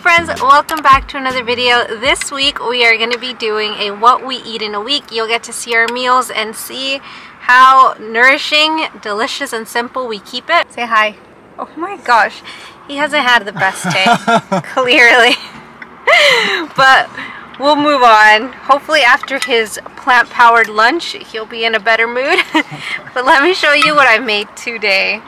friends, welcome back to another video. This week we are going to be doing a what we eat in a week. You'll get to see our meals and see how nourishing, delicious, and simple we keep it. Say hi. Oh my gosh, he hasn't had the best day, clearly. but we'll move on. Hopefully after his plant-powered lunch, he'll be in a better mood. but let me show you what I made today.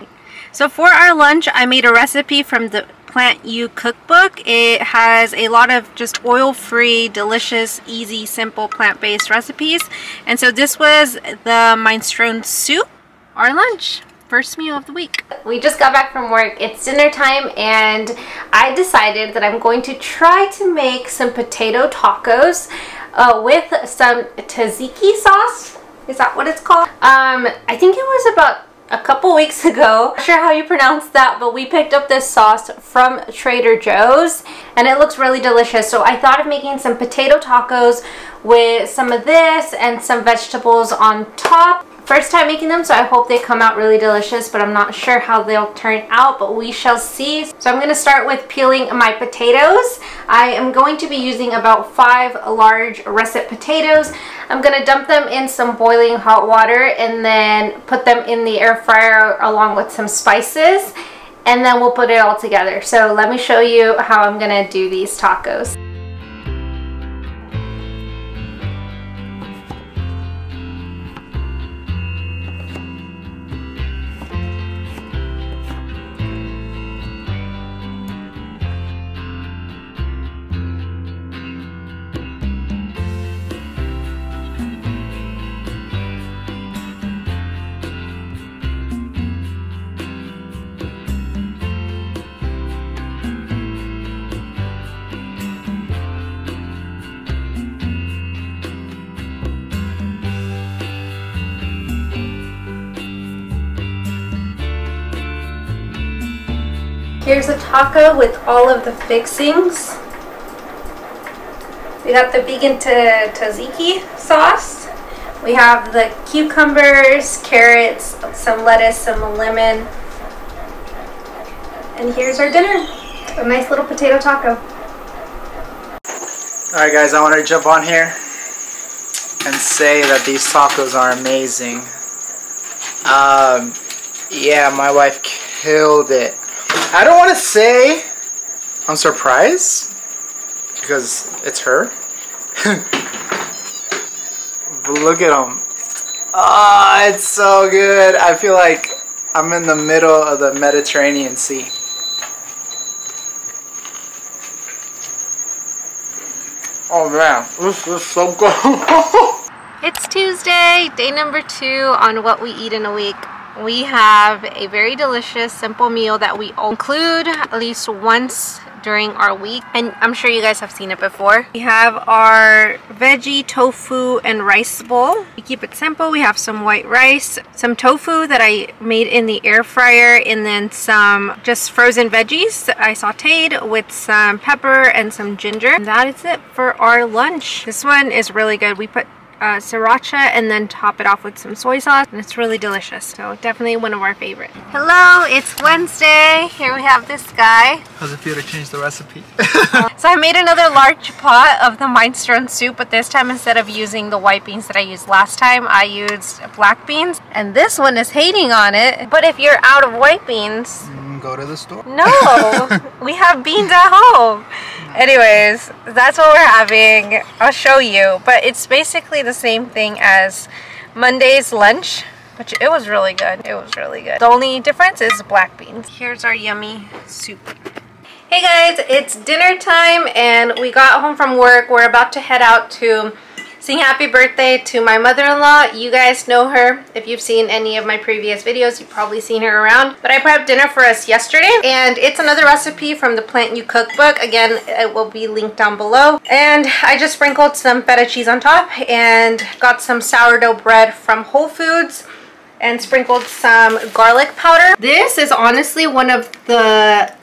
So for our lunch, I made a recipe from the Plant You cookbook. It has a lot of just oil-free, delicious, easy, simple plant-based recipes. And so this was the minestrone soup, our lunch first meal of the week. We just got back from work. It's dinner time and I decided that I'm going to try to make some potato tacos uh, with some tzatziki sauce. Is that what it's called? Um, I think it was about a couple weeks ago. Not sure how you pronounce that, but we picked up this sauce from Trader Joe's and it looks really delicious. So I thought of making some potato tacos with some of this and some vegetables on top first time making them so I hope they come out really delicious but I'm not sure how they'll turn out but we shall see. So I'm going to start with peeling my potatoes. I am going to be using about five large russet potatoes. I'm going to dump them in some boiling hot water and then put them in the air fryer along with some spices and then we'll put it all together. So let me show you how I'm going to do these tacos. Here's a taco with all of the fixings. We got the vegan tzatziki sauce. We have the cucumbers, carrots, some lettuce, some lemon. And here's our dinner. A nice little potato taco. Alright guys, I want to jump on here and say that these tacos are amazing. Um, yeah, my wife killed it. I don't want to say I'm surprised because it's her. look at them. Ah, oh, it's so good. I feel like I'm in the middle of the Mediterranean Sea. Oh man, this is so good. it's Tuesday, day number two on what we eat in a week we have a very delicious simple meal that we include at least once during our week and I'm sure you guys have seen it before. We have our veggie tofu and rice bowl. We keep it simple. We have some white rice, some tofu that I made in the air fryer and then some just frozen veggies that I sauteed with some pepper and some ginger. And that is it for our lunch. This one is really good. We put uh, sriracha and then top it off with some soy sauce and it's really delicious. So definitely one of our favorite. Hello it's Wednesday. Here we have this guy. How's it feel to change the recipe? So I made another large pot of the minestrone soup but this time instead of using the white beans that I used last time I used black beans. And this one is hating on it. But if you're out of white beans mm, go to the store? No we have beans at home. Anyways that's what we're having. I'll show you. But it's basically the same thing as Monday's lunch which it was really good. It was really good. The only difference is black beans. Here's our yummy soup. Hey guys. It's dinner time and we got home from work. We're about to head out to sing happy birthday to my mother-in-law. You guys know her. If you've seen any of my previous videos, you've probably seen her around. But I prepped dinner for us yesterday and it's another recipe from the Plant You cookbook. Again, it will be linked down below. And I just sprinkled some feta cheese on top and got some sourdough bread from Whole Foods and sprinkled some garlic powder. This is honestly one of the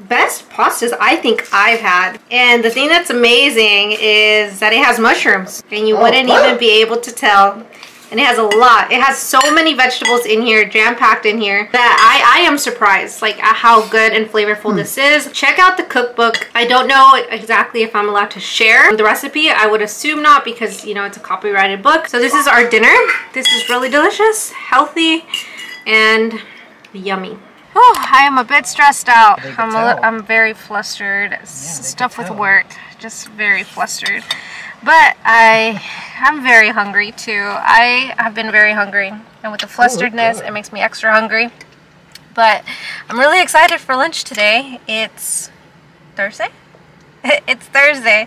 best pastas I think I've had. And the thing that's amazing is that it has mushrooms. And you oh, wouldn't even be able to tell and it has a lot. It has so many vegetables in here, jam-packed in here, that I, I am surprised like at how good and flavorful mm. this is. Check out the cookbook. I don't know exactly if I'm allowed to share the recipe. I would assume not because, you know, it's a copyrighted book. So this is our dinner. This is really delicious, healthy, and yummy. Oh, I am a bit stressed out. I'm, a, I'm very flustered. Yeah, Stuff with work, just very flustered. But I, I'm very hungry too. I have been very hungry. And with the flusteredness, it makes me extra hungry. But I'm really excited for lunch today. It's Thursday? it's Thursday.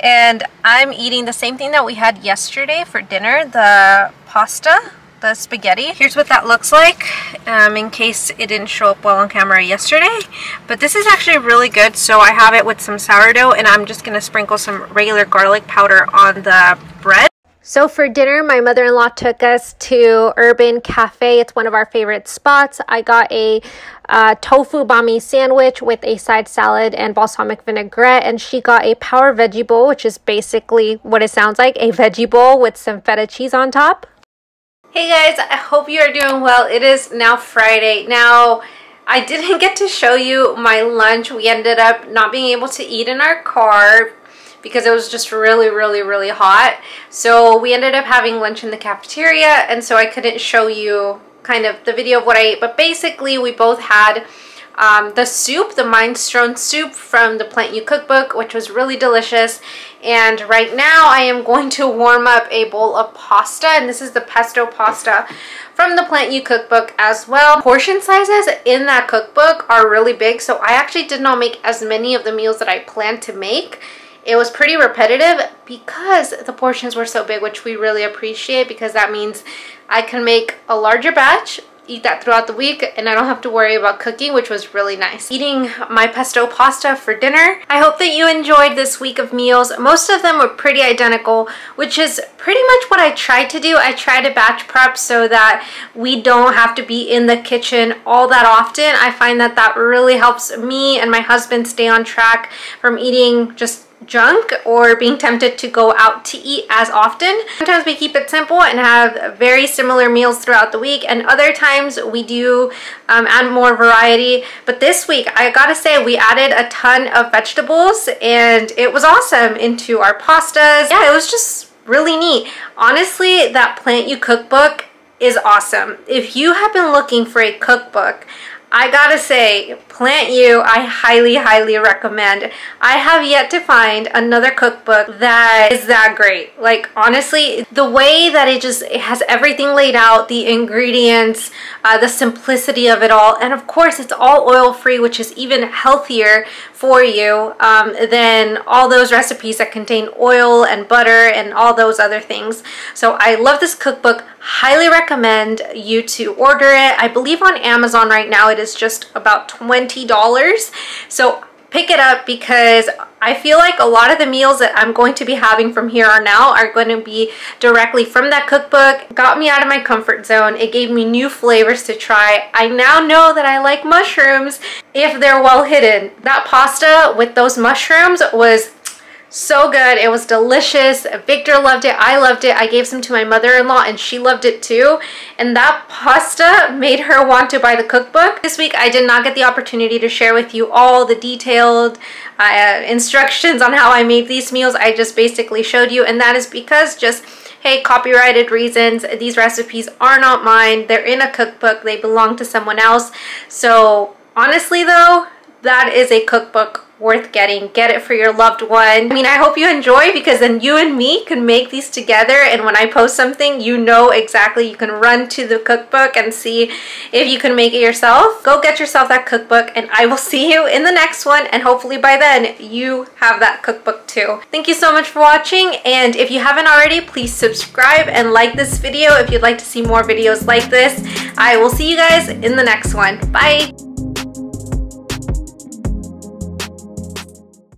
And I'm eating the same thing that we had yesterday for dinner, the pasta the spaghetti. Here's what that looks like um, in case it didn't show up well on camera yesterday. But this is actually really good. So I have it with some sourdough and I'm just going to sprinkle some regular garlic powder on the bread. So for dinner, my mother-in-law took us to Urban Cafe. It's one of our favorite spots. I got a uh, tofu banh mi sandwich with a side salad and balsamic vinaigrette, and she got a power veggie bowl, which is basically what it sounds like, a veggie bowl with some feta cheese on top. Hey guys, I hope you are doing well. It is now Friday. Now, I didn't get to show you my lunch. We ended up not being able to eat in our car because it was just really, really, really hot. So we ended up having lunch in the cafeteria and so I couldn't show you kind of the video of what I ate. But basically, we both had um, the soup, the minestrone soup from the Plant You cookbook, which was really delicious. And right now I am going to warm up a bowl of pasta, and this is the pesto pasta from the Plant You cookbook as well. Portion sizes in that cookbook are really big, so I actually did not make as many of the meals that I planned to make. It was pretty repetitive because the portions were so big, which we really appreciate because that means I can make a larger batch eat that throughout the week and I don't have to worry about cooking, which was really nice. Eating my pesto pasta for dinner. I hope that you enjoyed this week of meals. Most of them were pretty identical, which is pretty much what I try to do. I try to batch prep so that we don't have to be in the kitchen all that often. I find that that really helps me and my husband stay on track from eating just junk or being tempted to go out to eat as often. Sometimes we keep it simple and have very similar meals throughout the week and other times we do um, add more variety. But this week, I gotta say, we added a ton of vegetables and it was awesome into our pastas. Yeah, it was just really neat. Honestly, that Plant You cookbook is awesome. If you have been looking for a cookbook, I gotta say, Plant You, I highly, highly recommend. I have yet to find another cookbook that is that great. Like, honestly, the way that it just it has everything laid out, the ingredients, uh, the simplicity of it all, and of course, it's all oil-free, which is even healthier for you um, than all those recipes that contain oil and butter and all those other things. So I love this cookbook. Highly recommend you to order it. I believe on Amazon right now it is just about $20. So pick it up because I feel like a lot of the meals that I'm going to be having from here on out are going to be directly from that cookbook. Got me out of my comfort zone. It gave me new flavors to try. I now know that I like mushrooms if they're well hidden. That pasta with those mushrooms was so good. It was delicious. Victor loved it. I loved it. I gave some to my mother-in-law and she loved it too. And that pasta made her want to buy the cookbook. This week I did not get the opportunity to share with you all the detailed uh, instructions on how I made these meals. I just basically showed you and that is because just hey, copyrighted reasons, these recipes are not mine. They're in a cookbook. They belong to someone else. So honestly though, that is a cookbook worth getting. Get it for your loved one. I mean, I hope you enjoy because then you and me can make these together and when I post something, you know exactly. You can run to the cookbook and see if you can make it yourself. Go get yourself that cookbook and I will see you in the next one and hopefully by then you have that cookbook too. Thank you so much for watching and if you haven't already, please subscribe and like this video if you'd like to see more videos like this. I will see you guys in the next one. Bye!